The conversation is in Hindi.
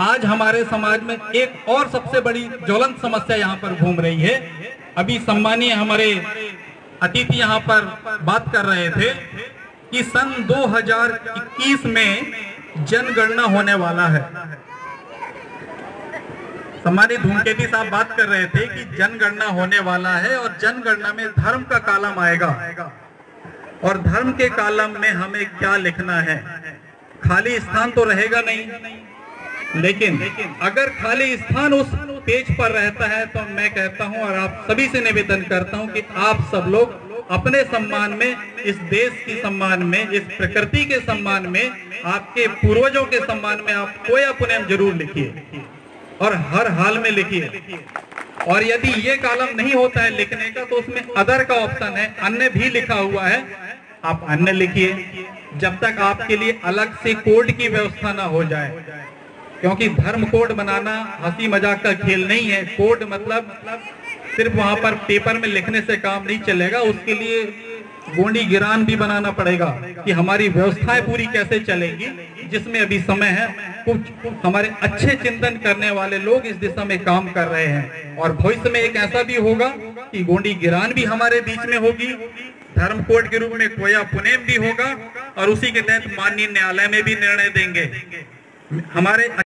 आज हमारे समाज में एक और सबसे बड़ी ज्वलंत समस्या यहाँ पर घूम रही है। अभी सम्मानीय हमारे अतिथि यहाँ पर बात कर रहे थे कि सन 2021 में जनगणना होने वाला है। सम्मानित धूमकेती साहब बात कर रहे थे कि जनगणना होने वाला है और जनगणना में धर्म का कालम आएगा। और धर्म के कालम में हमें क्या लिखना है? खाली स्थान तो रहेगा नहीं। लेकिन अगर खाली स्थान उस पेज पर रहता है तो मैं कहता हूँ और आप सभी से निवेदन करता हूँ कि आप सब लोग अपने सम्मान में, इस देश के सम्मान में, इस प्रकृति के सम्मान में, आपके पूर्वजों के सम्मान में आप कोया पुनम ज़रूर लिखिए और हर हाल में लिखिए। और यदि ये कालम नहीं होता है लिखने का तो उसमें अदर का ऑप्शन है, अन्य भी लिखा हुआ है, आप अन्य लिखिए। जब तक आपके लिए अलग से कोड की व्यवस्था ना हो जाए क्योंकि धर्म कोड बनाना हँसी मज़ाक का खेल नहीं है। कोड मतलब सिर्फ़ वहाँ पर पेपर में लिखने से काम नहीं चलेगा। उसके लिए गोंडी गिरान भी बनाना पड़ेगा कि हमारी व्यवस्थाएँ पूरी कैसे चलेंगी, जिसमें अभी समय है। कुछ हमारे अच्छे चिंतन करने वाले लोग इस दिशा में काम कर रहे हैं और भविष्य में एक ऐसा भी होगा कि गोंडी गिरान भी हमारे बीच में होगी, धर्म कोड के रूप में कोया पुनेम भी होगा और उसी के तहत माननीय न्यायालय में भी निर्णय देंगे। हमारे